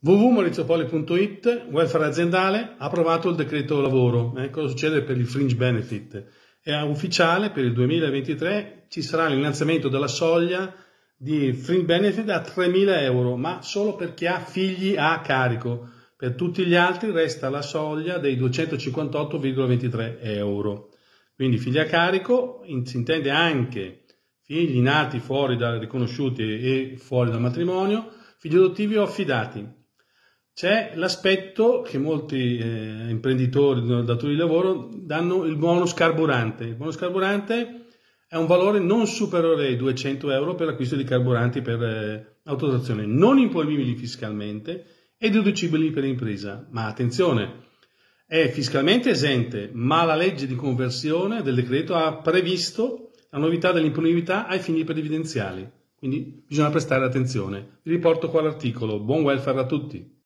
www.maurizopoli.it, welfare aziendale, ha approvato il decreto lavoro. Eh, cosa succede per il fringe benefit? È ufficiale per il 2023 ci sarà l'innalzamento della soglia di fringe benefit a 3.000 euro, ma solo per chi ha figli a carico. Per tutti gli altri resta la soglia dei 258,23 euro. Quindi figli a carico si intende anche figli nati fuori da riconosciuti e fuori dal matrimonio, figli adottivi o affidati. C'è l'aspetto che molti eh, imprenditori, datori di lavoro danno il bonus carburante. Il bonus carburante è un valore non superiore ai 200 euro per l'acquisto di carburanti per eh, autotrazione, non imponibili fiscalmente e deducibili per l'impresa. Ma attenzione, è fiscalmente esente, ma la legge di conversione del decreto ha previsto la novità dell'imponibilità ai fini previdenziali. Quindi bisogna prestare attenzione. Vi riporto qua l'articolo. Buon welfare a tutti.